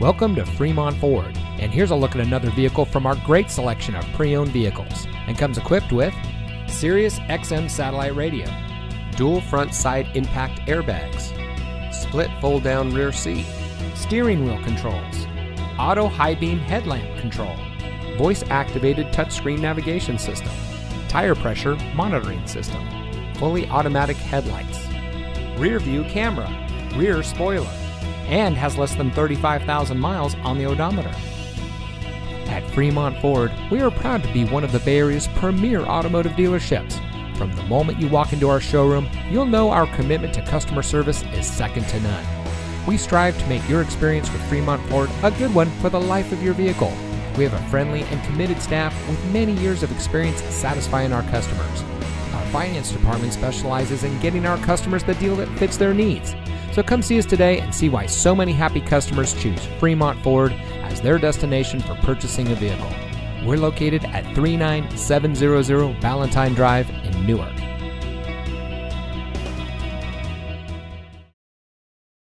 Welcome to Fremont Ford, and here's a look at another vehicle from our great selection of pre-owned vehicles, and comes equipped with Sirius XM satellite radio, dual front side impact airbags, split fold down rear seat, steering wheel controls, auto high beam headlamp control, voice activated touchscreen navigation system, tire pressure monitoring system, fully automatic headlights, rear view camera, rear spoiler, and has less than 35,000 miles on the odometer. At Fremont Ford, we are proud to be one of the Bay Area's premier automotive dealerships. From the moment you walk into our showroom, you'll know our commitment to customer service is second to none. We strive to make your experience with Fremont Ford a good one for the life of your vehicle. We have a friendly and committed staff with many years of experience satisfying our customers. Our finance department specializes in getting our customers the deal that fits their needs. So come see us today and see why so many happy customers choose Fremont Ford as their destination for purchasing a vehicle. We're located at 39700 Balentine Drive in Newark.